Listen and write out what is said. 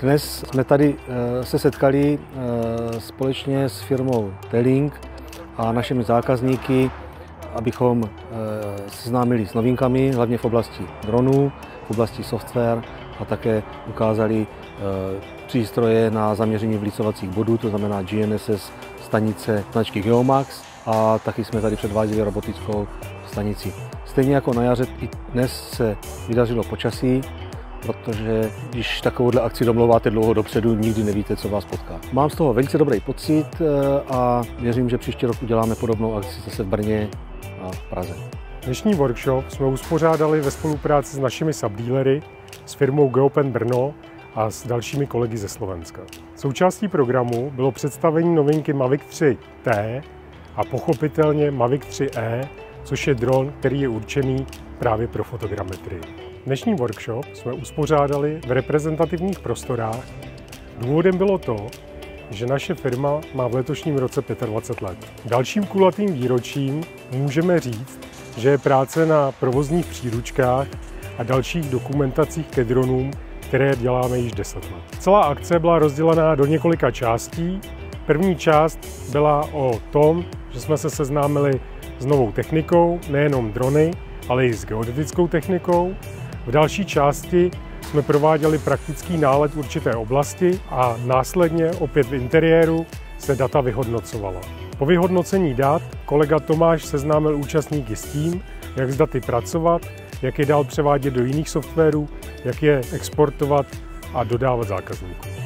Dnes jsme tady se setkali společně s firmou Telling a našimi zákazníky, abychom seznámili s novinkami, hlavně v oblasti dronů, v oblasti software a také ukázali přístroje na zaměření vlicovacích bodů, to znamená GNSS stanice značky Geomax a taky jsme tady předváděli robotickou stanici. Stejně jako na jaře i dnes se vydařilo počasí, protože když takovouhle akci domlouváte dlouho dopředu, nikdy nevíte, co vás potká. Mám z toho velice dobrý pocit eh, a věřím, že příští rok uděláme podobnou akci zase v Brně a v Praze. Dnešní workshop jsme uspořádali ve spolupráci s našimi subdealery, s firmou Geopen Brno a s dalšími kolegy ze Slovenska. Součástí programu bylo představení novinky Mavic 3T a pochopitelně Mavic 3E, což je dron, který je určený právě pro fotogrametrii. Dnešní workshop jsme uspořádali v reprezentativních prostorách. Důvodem bylo to, že naše firma má v letošním roce 25 let. Dalším kulatým výročím můžeme říct, že je práce na provozních příručkách a dalších dokumentacích ke dronům které děláme již 10 let. Celá akce byla rozdělená do několika částí. První část byla o tom, že jsme se seznámili s novou technikou, nejenom drony, ale i s geodetickou technikou. V další části jsme prováděli praktický nálet určité oblasti a následně opět v interiéru se data vyhodnocovala. Po vyhodnocení dat kolega Tomáš seznámil účastníky s tím, jak s daty pracovat jak je dál převádět do jiných softwarů, jak je exportovat a dodávat zákazníkům.